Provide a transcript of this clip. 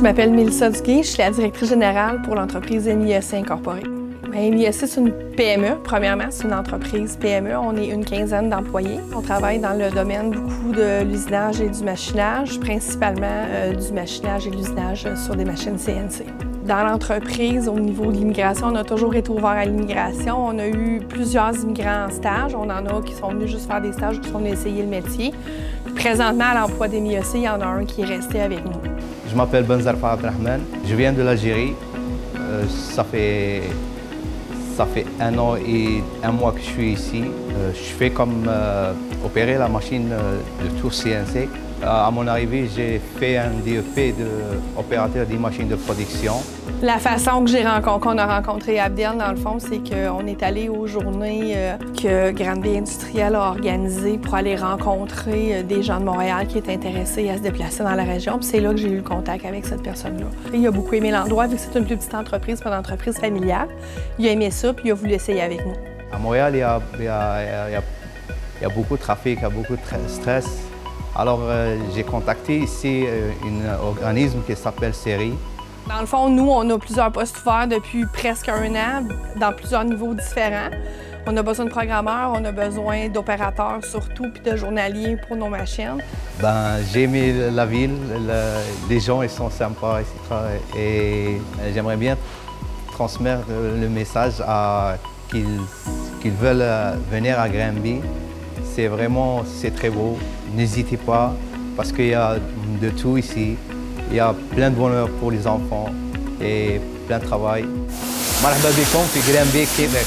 Je m'appelle Mélissa Duguay, je suis la directrice générale pour l'entreprise MIEC Incorporée. MIEC, c'est une PME, premièrement, c'est une entreprise PME. On est une quinzaine d'employés. On travaille dans le domaine beaucoup de l'usinage et du machinage, principalement euh, du machinage et de l'usinage sur des machines CNC. Dans l'entreprise, au niveau de l'immigration, on a toujours été ouvert à l'immigration. On a eu plusieurs immigrants en stage. On en a qui sont venus juste faire des stages ou qui sont venus essayer le métier. Présentement, à l'emploi des il y en a un qui est resté avec nous. Je m'appelle Benzarfa Abdrahman. Je viens de l'Algérie. Euh, ça fait ça fait un an et un mois que je suis ici. Euh, je fais comme euh, opérer la machine de tour CNC. À mon arrivée, j'ai fait un DEP d'opérateur des machines de production. La façon que j'ai qu'on a rencontré Abdel, dans le fond, c'est qu'on est allé aux journées euh, que Grande Industrielle a organisées pour aller rencontrer euh, des gens de Montréal qui étaient intéressés à se déplacer dans la région. Puis c'est là que j'ai eu le contact avec cette personne-là. Il a beaucoup aimé l'endroit, vu que c'est une plus petite entreprise, pas d'entreprise familiale. Il a aimé ça, puis il a voulu essayer avec nous. À Montréal, il y a, il y a, il y a beaucoup de trafic, il y a beaucoup de stress. Alors, euh, j'ai contacté ici euh, un organisme qui s'appelle Série. Dans le fond, nous, on a plusieurs postes ouverts depuis presque un an, dans plusieurs niveaux différents. On a besoin de programmeurs, on a besoin d'opérateurs surtout, puis de journaliers pour nos machines. Ben, j'ai aimé la ville, les gens ils sont sympas, etc. Et j'aimerais bien transmettre le message à qu'ils veulent venir à Granby c'est vraiment, c'est très beau. N'hésitez pas, parce qu'il y a de tout ici. Il y a plein de bonheur pour les enfants et plein de travail. Marhaba Bikom, Grambé, Québec.